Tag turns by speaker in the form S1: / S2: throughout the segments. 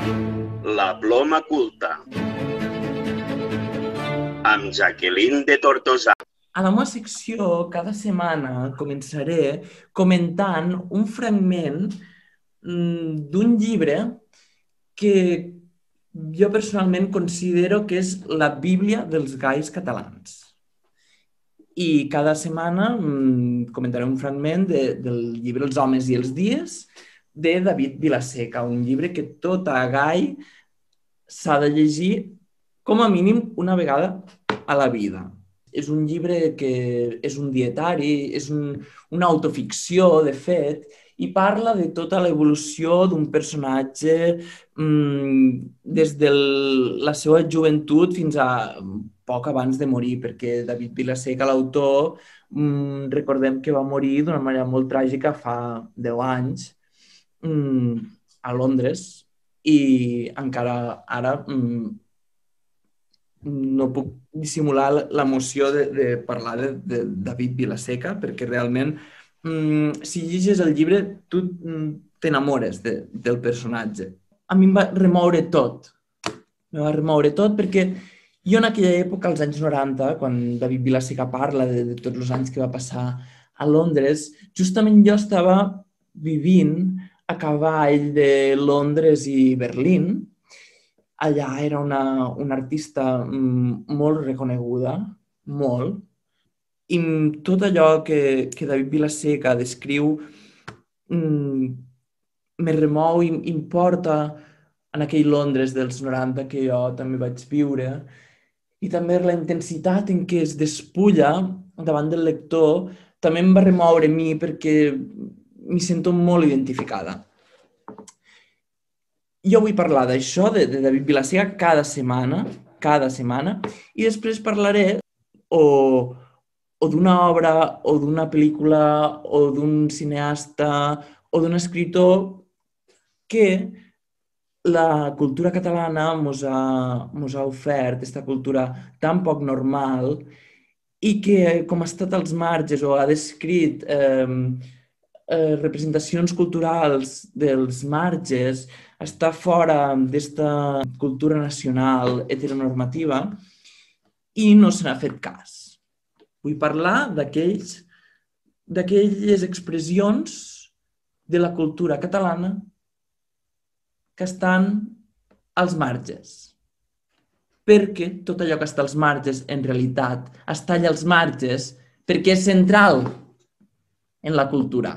S1: La ploma culta. Amb Jacqueline de Tortosa.
S2: A la meva secció, cada setmana, començaré comentant un fragment mm, d'un llibre que jo personalment considero que és la Bíblia dels gais catalans. I cada setmana mm, comentaré un fragment de, del llibre Els homes i els dies de David Vilaseca, un llibre que tot a gai s'ha de llegir com a mínim una vegada a la vida. És un llibre que és un dietari, és un, una autoficció, de fet, i parla de tota l'evolució d'un personatge mmm, des de la seva joventut fins a poc abans de morir, perquè David Vilaseca, l'autor, mmm, recordem que va morir d'una manera molt tràgica fa 10 anys mmm, a Londres i encara ara mmm, no puc dissimular l'emoció de, de parlar de, de David Vilaseca, perquè realment, mm, si llegis el llibre, tu mm, t'enamores de, del personatge. A mi em va remoure tot. Em va remoure tot perquè jo en aquella època, als anys 90, quan David Vilaseca parla de, de tots els anys que va passar a Londres, justament jo estava vivint a cavall de Londres i Berlín, allà era una, una artista mm, molt reconeguda, molt, i tot allò que, que David Vilaseca descriu mm, me remou i importa en aquell Londres dels 90 que jo també vaig viure. I també la intensitat en què es despulla davant del lector també em va remoure a mi perquè m'hi sento molt identificada. Jo vull parlar d'això, de, de David Vilaseca, cada setmana, cada setmana, i després parlaré o, o d'una obra, o d'una pel·lícula, o d'un cineasta, o d'un escritor que la cultura catalana mos ha, mos ha ofert, aquesta cultura tan poc normal, i que, com ha estat als marges o ha descrit eh, eh, representacions culturals dels marges, està fora d'esta cultura nacional heteronormativa i no se n'ha fet cas. Vull parlar d'aquells d'aquelles expressions de la cultura catalana que estan als marges. Perquè tot allò que està als marges, en realitat, està allà als marges perquè és central en la cultura.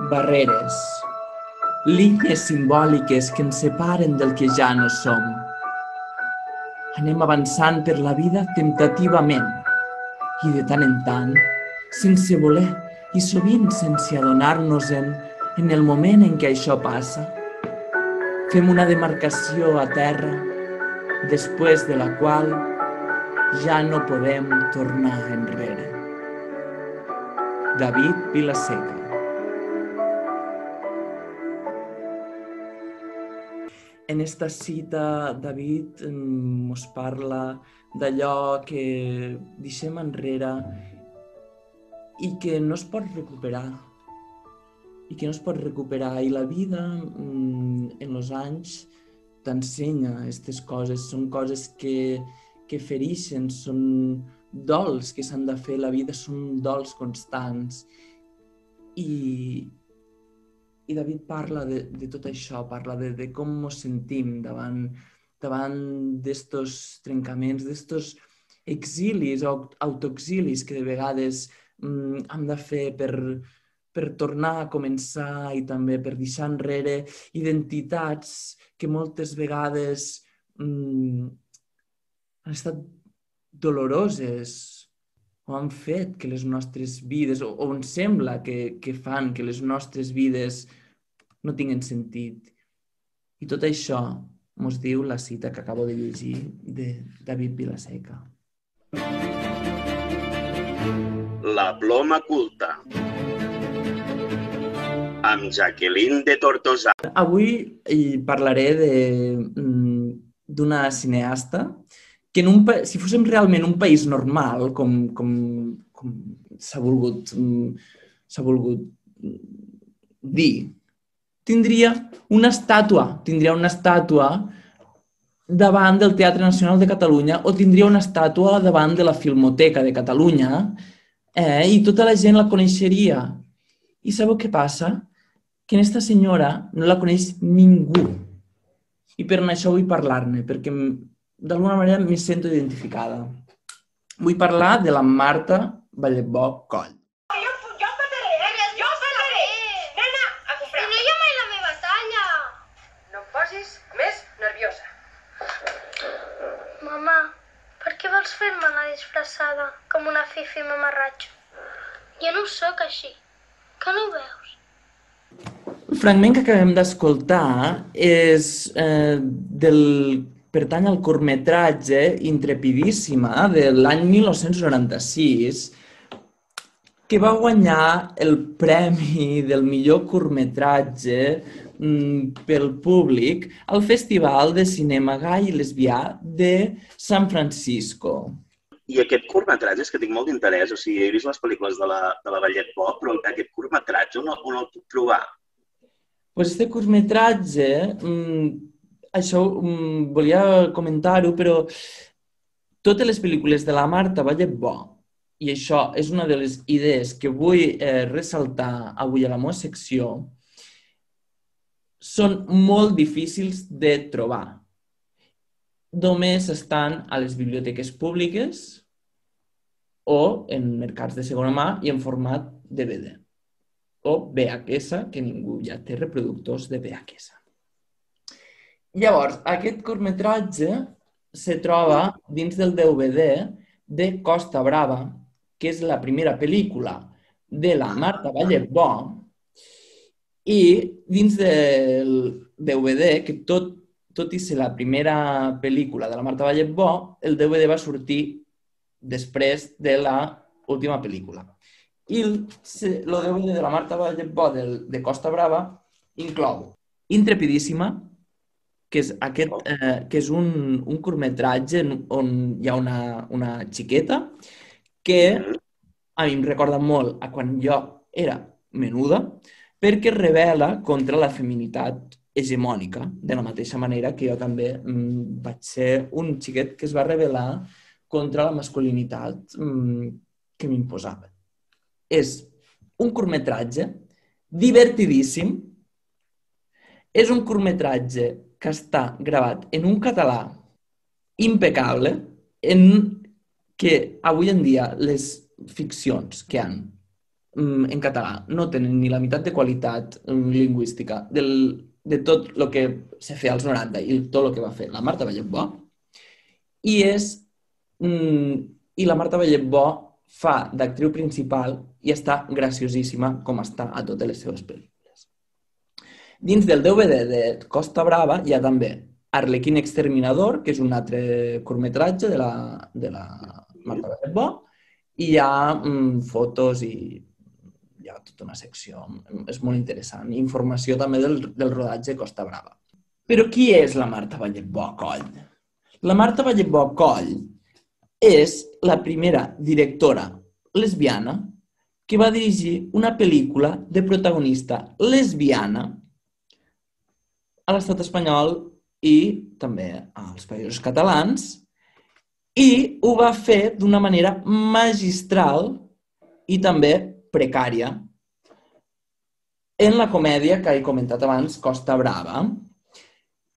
S2: Barreres, línies simbòliques que ens separen del que ja no som. Anem avançant per la vida temptativament i de tant en tant, sense voler i sovint sense adonar-nos-en en el moment en què això passa. Fem una demarcació a terra després de la qual ja no podem tornar enrere. David Vilaseca En esta cita, David ens parla d'allò que deixem enrere i que no es pot recuperar. I que no es pot recuperar. I la vida, mm, en els anys, t'ensenya aquestes coses. Són coses que, que ferixen, són dols que s'han de fer. La vida són dols constants. I, i David parla de, de tot això, parla de, de com ens sentim davant, davant d'estos trencaments, d'estos exilis o autoexilis que de vegades mm, hem de fer per, per tornar a començar i també per deixar enrere identitats que moltes vegades mm, han estat doloroses o han fet que les nostres vides, o, o ens sembla que, que fan que les nostres vides no tinguen sentit. I tot això mos diu la cita que acabo de llegir de David Vilaseca.
S1: La ploma culta amb Jacqueline de Tortosa.
S2: Avui parlaré mm, d'una cineasta que en un, si fóssim realment un país normal, com, com, com s'ha volgut mm, volgut dir. Tindria una estàtua, tindria una estàtua davant del Teatre Nacional de Catalunya o tindria una estàtua davant de la Filmoteca de Catalunya eh, i tota la gent la coneixeria. I sabeu què passa? Que aquesta senyora no la coneix ningú. I per això vull parlar-ne, perquè d'alguna manera m'hi sento identificada. Vull parlar de la Marta Vallebó Coll.
S3: Jo, jo petaré, jo petaré. Nena, a comprar.
S4: I no hi ha mai la meva talla.
S3: No em posis més nerviosa.
S4: Mama, fer-me la disfressada com una fifi mamarratxo? Jo no sóc així. Que no ho veus?
S2: El fragment que acabem d'escoltar és eh, del pertany al curtmetratge Intrepidíssima de l'any 1996 que va guanyar el premi del millor curtmetratge mm, pel públic al Festival de Cinema Gai i Lesbià de San Francisco.
S1: I aquest curtmetratge és que tinc molt d'interès, o sigui, he vist les pel·lícules de la, de la Ballet Bo, però aquest curtmetratge on, on el puc trobar?
S2: Pues este curtmetratge, mm, això mm, volia comentar-ho, però totes les pel·lícules de la Marta Vallebó, i això és una de les idees que vull eh, ressaltar avui a la meva secció, són molt difícils de trobar. Només estan a les biblioteques públiques o en mercats de segona mà i en format DVD o VHS, que ningú ja té reproductors de VHS. Llavors, aquest curtmetratge se troba dins del DVD de Costa Brava, que és la primera pel·lícula de la Marta Vallebó, i dins del DVD, que tot, tot i ser la primera pel·lícula de la Marta Vallebó, el DVD va sortir després de la última pel·lícula. I el, el DVD de la Marta Vallebó del, de Costa Brava inclou Intrepidíssima, que és, aquest, eh, que és un, un curtmetratge on hi ha una, una xiqueta que a mi em recorda molt a quan jo era menuda, perquè revela contra la feminitat hegemònica, de la mateixa manera que jo també mm, vaig ser un xiquet que es va revelar contra la masculinitat mm, que m'imposava. És un curtmetratge divertidíssim, és un curtmetratge que està gravat en un català impecable, en que avui en dia les ficcions que han mm, en català no tenen ni la meitat de qualitat mm, lingüística del, de tot el que se feia als 90 i tot el que va fer la Marta Vallebó i és mm, i la Marta Vallebó fa d'actriu principal i està graciosíssima com està a totes les seves pel·lícules. Dins del DVD de Costa Brava hi ha també Arlequín Exterminador, que és un altre curtmetratge de la, de la Marta Vallebó, i hi ha mm, fotos i hi ha tota una secció. És molt interessant. Informació també del, del rodatge Costa Brava. Però qui és la Marta Vallebó Coll? La Marta Vallebó Coll és la primera directora lesbiana que va dirigir una pel·lícula de protagonista lesbiana a l'estat espanyol i també als països catalans i ho va fer d'una manera magistral i també precària. En la comèdia que he comentat abans, Costa Brava,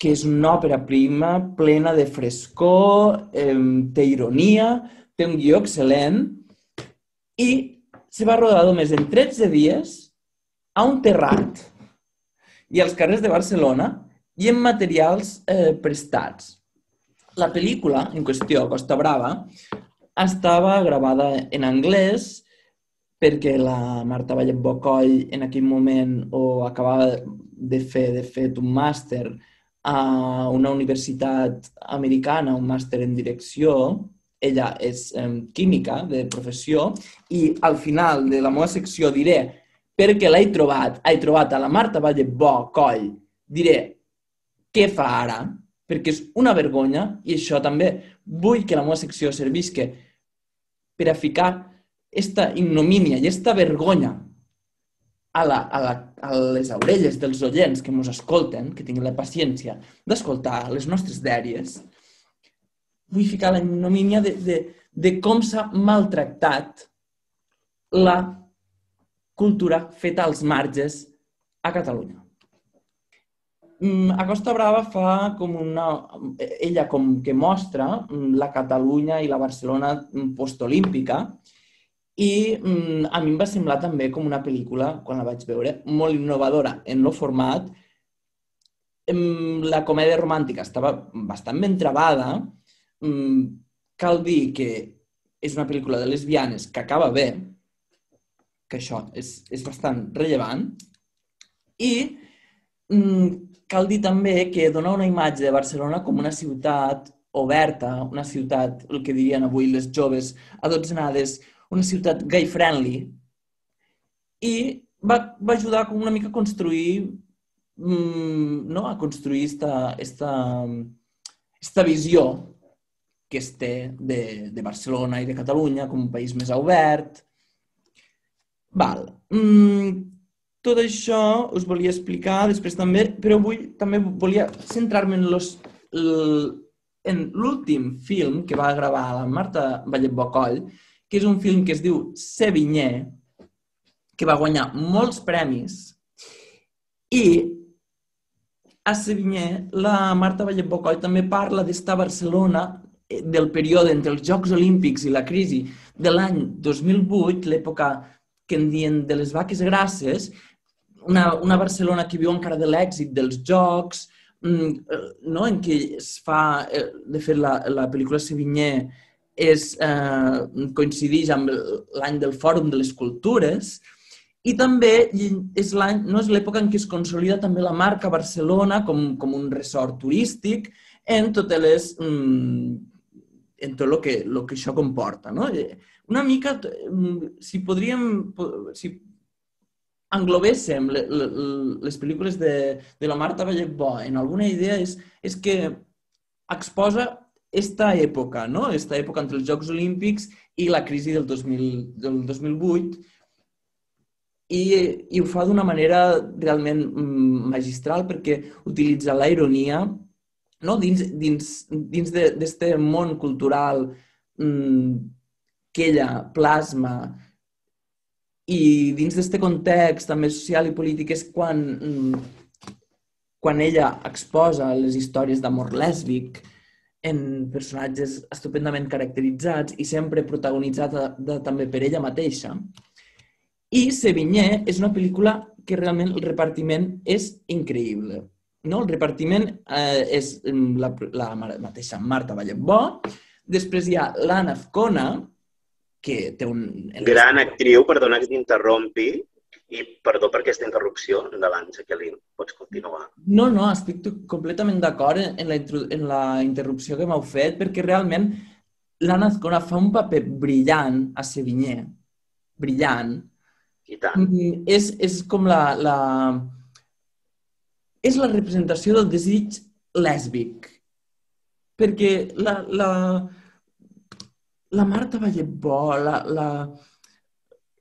S2: que és una òpera prima plena de frescor, eh, té ironia, té un guió excel·lent i se va rodar només en 13 dies a un terrat. I als carrers de Barcelona i en materials eh, prestats. La pel·lícula en qüestió, Costa Brava, estava gravada en anglès perquè la Marta Vallet Bocoll en aquell moment o acabava de fer, de fet, un màster a una universitat americana, un màster en direcció, ella és eh, química de professió, i al final de la meva secció diré perquè l'he trobat, he trobat a la Marta Vallebó Coll, diré què fa ara, perquè és una vergonya, i això també vull que la meva secció servisca per a ficar esta ignomínia i esta vergonya a, la, a, la, a les orelles dels oients que ens escolten, que tinguin la paciència d'escoltar les nostres dèries, vull ficar la ignomínia de, de, de com s'ha maltractat la cultura feta als marges a Catalunya. Mm, a Costa Brava fa com una... Ella com que mostra mm, la Catalunya i la Barcelona mm, postolímpica i a mi em va semblar també com una pel·lícula, quan la vaig veure, molt innovadora en el format. La comèdia romàntica estava bastant ben trebada. Cal dir que és una pel·lícula de lesbianes que acaba bé, que això és, és bastant rellevant, i cal dir també que dona una imatge de Barcelona com una ciutat oberta, una ciutat, el que dirien avui les joves adotzenades, una ciutat gay-friendly, i va, va ajudar com una mica a construir mm, no? a construir esta, esta, esta visió que es té de, de Barcelona i de Catalunya com un país més obert. Val. Mm, tot això us volia explicar després també, però avui també volia centrar-me en los, en l'últim film que va gravar la Marta Vallet Bocoll, que és un film que es diu Sevigné, que va guanyar molts premis, i a Sevigné la Marta Vallet Bocoll també parla d'esta Barcelona eh, del període entre els Jocs Olímpics i la crisi de l'any 2008, l'època que en dien de les vaques grasses, una, una Barcelona que viu encara de l'èxit dels jocs, mm, eh, no? en què es fa, eh, de fet, la, la pel·lícula Sevigné és, eh, coincideix amb l'any del Fòrum de les Cultures i també és l'any, no és l'època en què es consolida també la marca Barcelona com, com un resort turístic en totes les mm, en tot el que, el que això comporta. No? Una mica, mm, si podríem, si englobéssim les pel·lícules de, de la Marta Vallès-Bo en alguna idea és, és que exposa esta època, no? esta època entre els Jocs Olímpics i la crisi del, 2000, del 2008 i, i ho fa d'una manera realment mm, magistral perquè utilitza la ironia no? dins, dins, dins d'aquest món cultural mmm, que ella plasma i dins d'aquest context també social i polític és quan, mm, quan ella exposa les històries d'amor lèsbic en personatges estupendament caracteritzats i sempre protagonitzada de, també per ella mateixa. I Sevigné és una pel·lícula que realment el repartiment és increïble. No? El repartiment eh, és mm, la, la mateixa Marta Vallembó, després hi ha l'Anna Azcona, que té un...
S1: Gran actriu, perdona que t'interrompi, i perdó per aquesta interrupció. Endavant, Jacqueline, pots continuar.
S2: No, no, estic completament d'acord en, la, en la interrupció que m'heu fet, perquè realment l'Anna Azcona fa un paper brillant a Sevigné. Brillant.
S1: I tant.
S2: És, és com la, la... És la representació del desig lèsbic. Perquè la, la, la Marta Vallebó, la, la,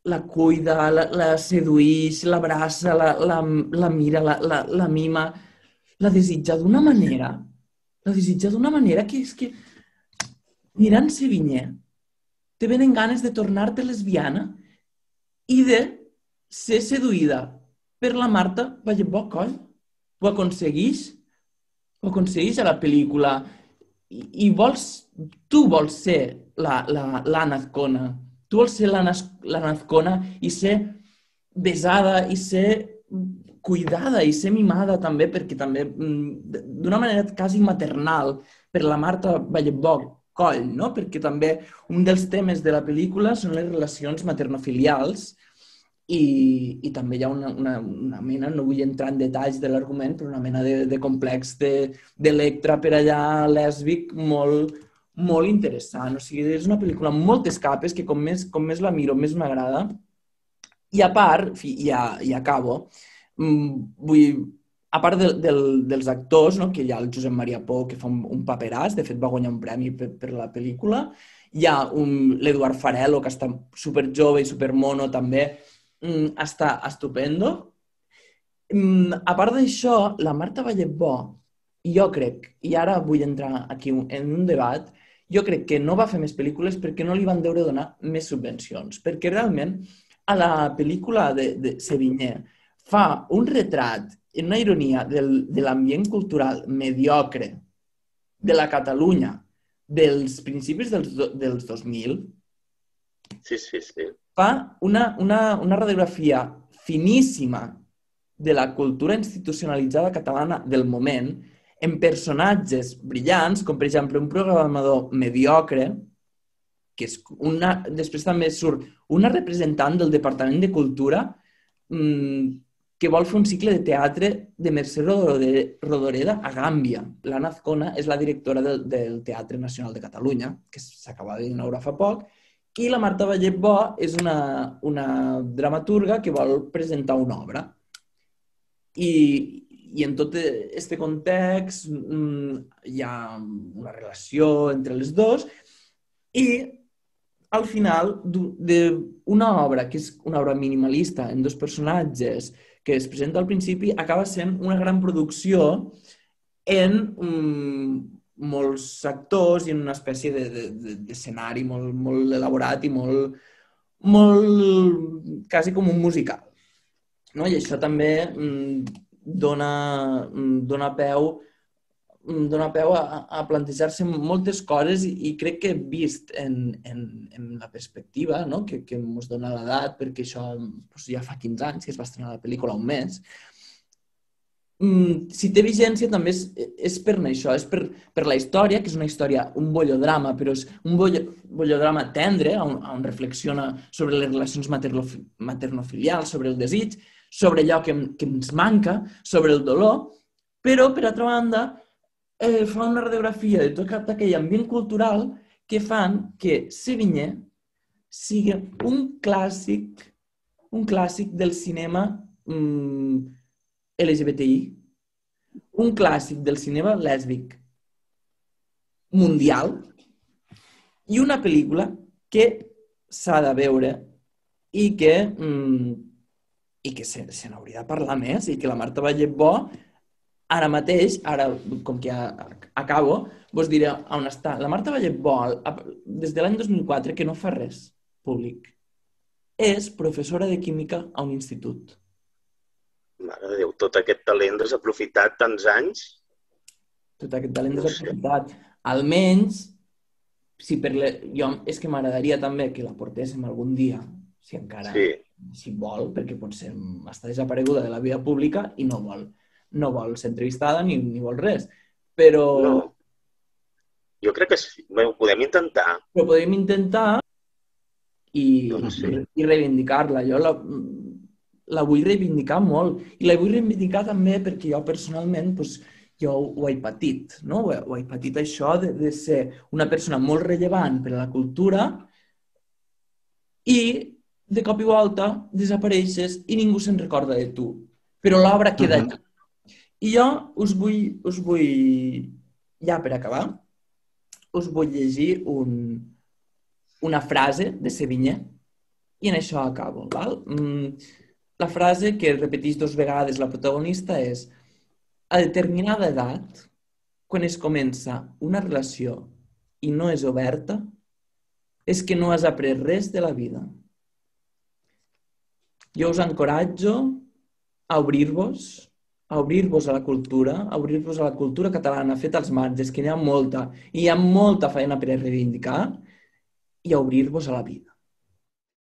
S2: la cuida, la, la sedueix, l'abraça, la, la, la mira, la, la, la mima, la desitja d'una manera, la desitja d'una manera que és que mirant Sevigné te venen ganes de tornar-te lesbiana i de ser seduïda per la Marta Vallebó Coll. Ho aconsegueix? Ho aconsegueix a la pel·lícula i, i vols, tu vols ser l'Anna la, Azcona. Tu vols ser l'Anna Azcona i ser besada i ser cuidada i ser mimada també, perquè també mm, d'una manera quasi maternal per la Marta Vallebó Coll, no? perquè també un dels temes de la pel·lícula són les relacions maternofilials i, i també hi ha una, una, una mena, no vull entrar en detalls de l'argument, però una mena de, de complex d'Electra de, per allà lèsbic molt, molt interessant. O sigui, és una pel·lícula amb moltes capes que com més, com més la miro, més m'agrada. I a part, fi, ja, ja acabo, mm, vull, a part de, del, dels actors, no, que hi ha el Josep Maria Pou, que fa un, un paperàs, de fet va guanyar un premi per, per la pel·lícula, hi ha l'Eduard Farelo, que està super jove i super mono també, mm, està estupendo. Mm, a part d'això, la Marta Vallebó, jo crec, i ara vull entrar aquí en un debat, jo crec que no va fer més pel·lícules perquè no li van deure donar més subvencions. Perquè realment a la pel·lícula de, de Sevigné fa un retrat, una ironia del, de l'ambient cultural mediocre de la Catalunya dels principis dels, do, dels 2000,
S1: Sí, sí, sí.
S2: fa una, una, una radiografia finíssima de la cultura institucionalitzada catalana del moment en personatges brillants, com per exemple un programador mediocre, que és una, després també surt una representant del Departament de Cultura mmm, que vol fer un cicle de teatre de Mercè Rodoreda a Gàmbia. L'Anna Azcona és la directora del, del Teatre Nacional de Catalunya, que s'acaba d'inaugurar fa poc, i la Marta Vallet Bo és una, una dramaturga que vol presentar una obra. I, i en tot aquest context mm, hi ha una relació entre les dues i al final d'una obra que és una obra minimalista en dos personatges que es presenta al principi acaba sent una gran producció en um, molts actors i en una espècie d'escenari de, de, molt, molt elaborat i molt, molt quasi com un musical. No? I això també um, dona, um, dona peu dona peu a, a plantejar-se moltes coses i, i crec que vist en, en, en la perspectiva no? que, que ens dona l'edat, perquè això doncs, ja fa 15 anys que es va estrenar la pel·lícula, un mes, mm, si té vigència també és, és per això, és per, per la història, que és una història, un bollodrama, però és un bollo, bollodrama tendre, on, on reflexiona sobre les relacions maternofilials, sobre el desig, sobre allò que, que ens manca, sobre el dolor, però, per altra banda, eh, fa una radiografia de tot aquell ambient cultural que fan que Sevigné sigui un clàssic, un clàssic del cinema mm, LGBTI, un clàssic del cinema lèsbic mundial i una pel·lícula que s'ha de veure i que, mm, i que se, se n'hauria de parlar més i que la Marta Vallebó Ara mateix, ara, com que acabo, vos diré on està. La Marta Vallet Vol, des de l'any 2004, que no fa res públic. És professora de química a un institut.
S1: Mare de Déu, tot aquest talent desaprofitat tants anys?
S2: Tot aquest talent no desaprofitat. Almenys, si per le... jo, és que m'agradaria també que la portéssim algun dia, si encara sí. si vol, perquè potser està desapareguda de la vida pública i no vol no vol ser entrevistada ni, ni vol res. Però...
S1: No. Jo crec que sí. Bé, ho podem intentar.
S2: Però podem intentar i,
S1: doncs sí.
S2: i reivindicar-la. Jo la, la vull reivindicar molt. I la vull reivindicar també perquè jo personalment doncs, jo ho he patit, no? Ho he, ho he patit això de, de ser una persona molt rellevant per a la cultura i de cop i volta desapareixes i ningú se'n recorda de tu. Però l'obra queda uh -huh. allà. I jo us vull, us vull, ja per acabar, us vull llegir un, una frase de Sevigné i en això acabo. Val? Mm, la frase que repeteix dos vegades la protagonista és a determinada edat, quan es comença una relació i no és oberta, és que no has après res de la vida. Jo us encoratjo a obrir-vos a obrir-vos a la cultura, a obrir-vos a la cultura catalana feta als marges, que n'hi ha molta, i hi ha molta feina per a reivindicar, i a obrir-vos a la vida.